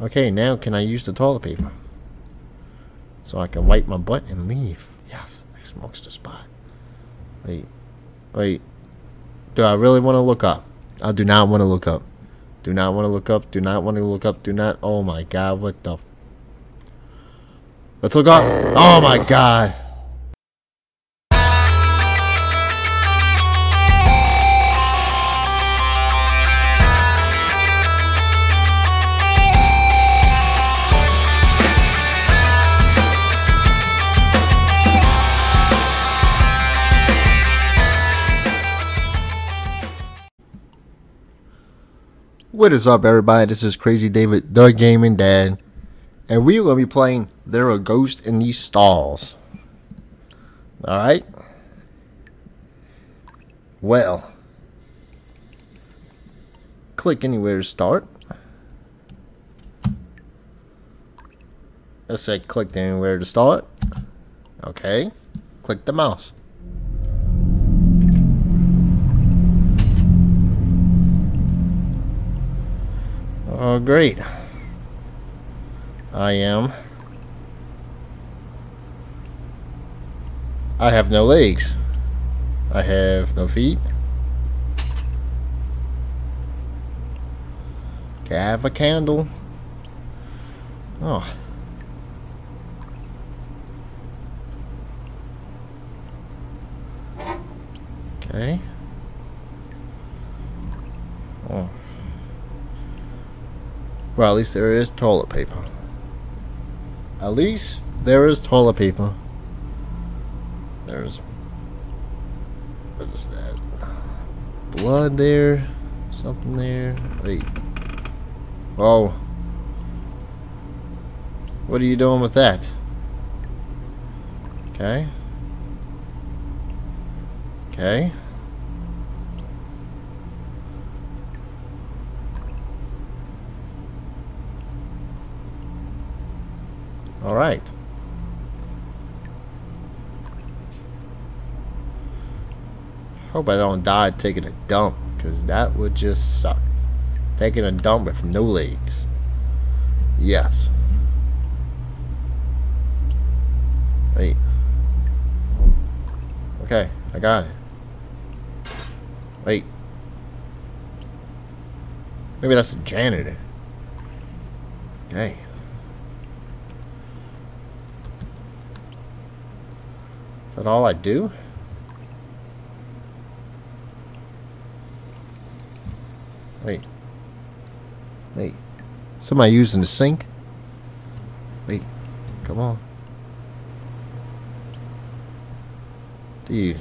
Okay, now can I use the toilet paper? So I can wipe my butt and leave. Yes, X smokes the spot. Wait. Wait. Do I really want to look up? I do not want to look up. Do not want to look up. Do not want to look up. Do not. Oh my god, what the. Let's look up. Oh my god. What is up, everybody? This is Crazy David, the Gaming Dad, and we're to be playing There Are Ghosts in These Stalls. Alright? Well, click anywhere to start. Let's say click anywhere to start. Okay. Click the mouse. Oh, great. I am. I have no legs. I have no feet. I have a candle. Oh. Okay. Oh. Well, at least there is toilet paper. At least there is toilet paper. There's. What is that? Blood there. Something there. Wait. Oh. What are you doing with that? Okay. Okay. Alright. Hope I don't die taking a dump, because that would just suck. Taking a dump with no legs. Yes. Wait. Okay, I got it. Wait. Maybe that's the janitor. Okay. Is that all I do? Wait. Wait. Somebody using the sink? Wait. Come on. Dude.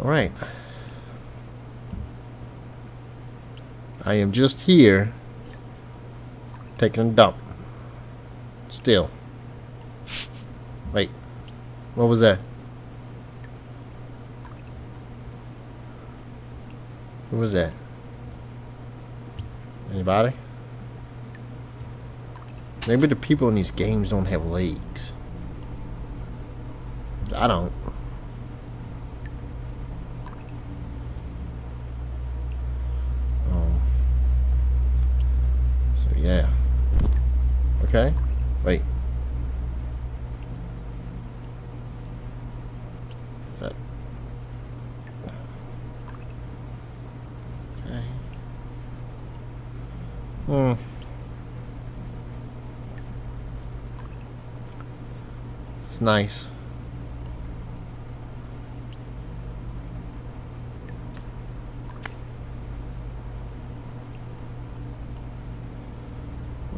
Alright. I am just here taking a dump. Still. Wait. What was that? Who was that? Anybody? Maybe the people in these games don't have legs. I don't. Um, so yeah. Okay. Wait. Okay. Hmm. It's nice.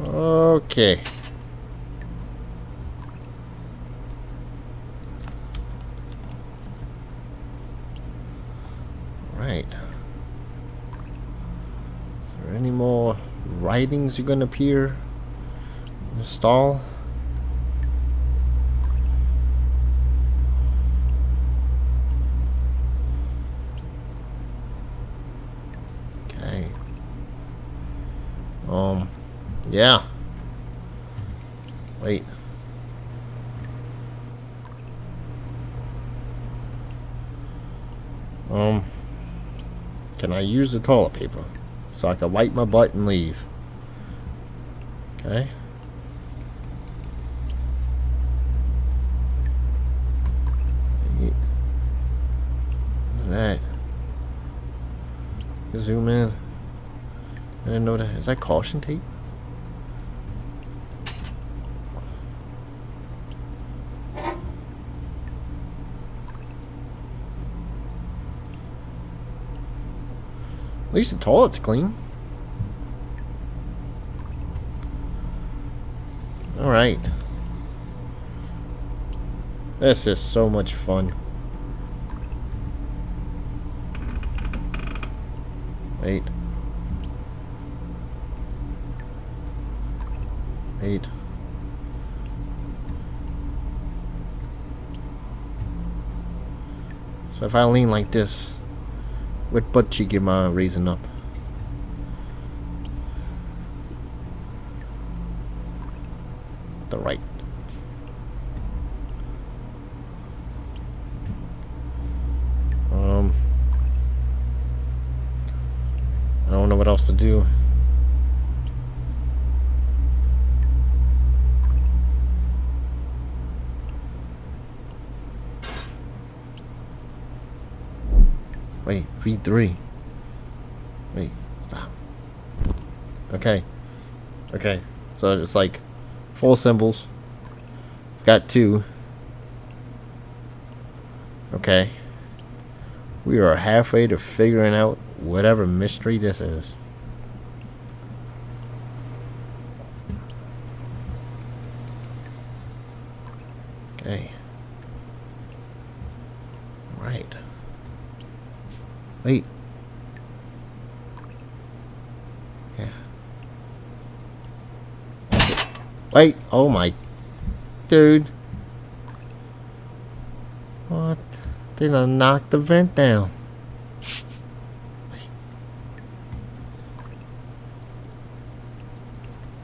Okay. Right. Is there any more writings are gonna appear in the stall? Okay. Um, yeah. Wait. Um, can I use the toilet paper so I can wipe my butt and leave? Okay. What's that? Zoom in. I didn't know that. Is that caution tape? At least the toilet's clean. Alright. This is so much fun. Wait. Wait. So if I lean like this, what butt cheek am I raising up? The right. Um, I don't know what else to do. Wait, V3. Wait, stop. Okay. Okay. So it's like four symbols. I've got two. Okay. We are halfway to figuring out whatever mystery this is. Okay. Right. Wait. Yeah. Wait. Oh my. Dude. What? They done knocked the vent down.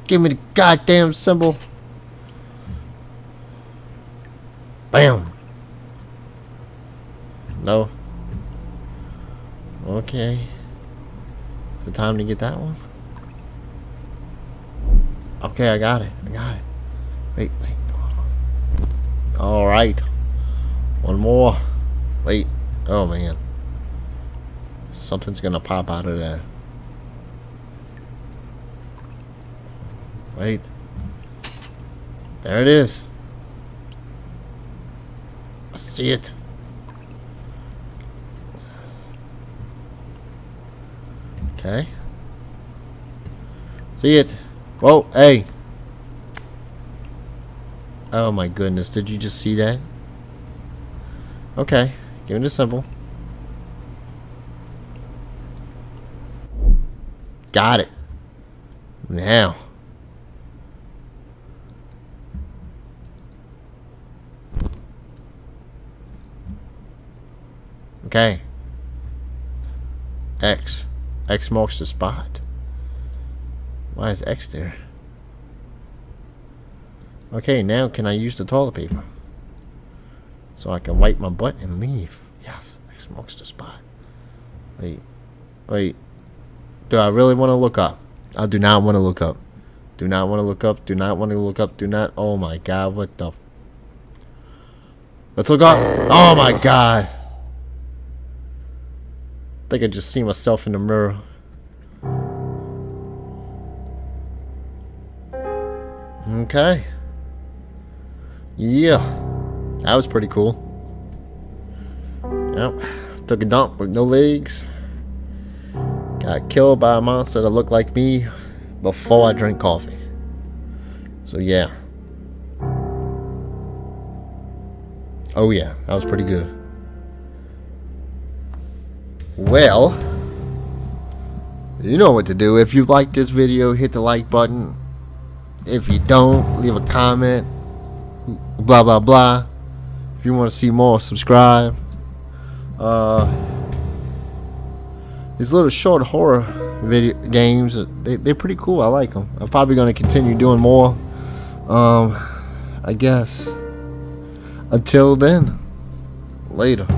Give me the goddamn symbol. Bam. No. Okay. Is it time to get that one? Okay, I got it. I got it. Wait, wait. Alright. One more. Wait. Oh, man. Something's gonna pop out of there. Wait. There it is. I see it. Okay. See it. Whoa, hey. Oh my goodness, did you just see that? Okay, give me the symbol. Got it. Now. Okay. X. X marks the spot. Why is X there? Okay, now can I use the toilet paper? So I can wipe my butt and leave. Yes, X marks the spot. Wait. Wait. Do I really want to look up? I do not want to look up. Do not want to look up. Do not want to look up. Do not. Oh my god, what the. Let's look up. Oh my god. I think I just see myself in the mirror. Okay. Yeah. That was pretty cool. Yep. Took a dump with no legs. Got killed by a monster that looked like me before I drank coffee. So yeah. Oh yeah, that was pretty good. Well, you know what to do. If you like this video, hit the like button. If you don't, leave a comment. Blah, blah, blah. If you want to see more, subscribe. Uh, these little short horror video games, they, they're pretty cool. I like them. I'm probably going to continue doing more. Um, I guess. Until then, later.